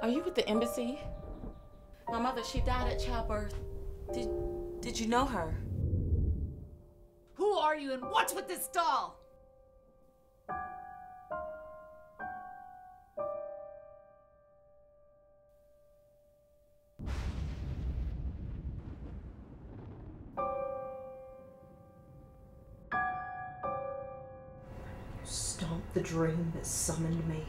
Are you with the embassy? My mother, she died at childbirth. Did did you know her? Who are you and what's with this doll? Stomp the dream that summoned me.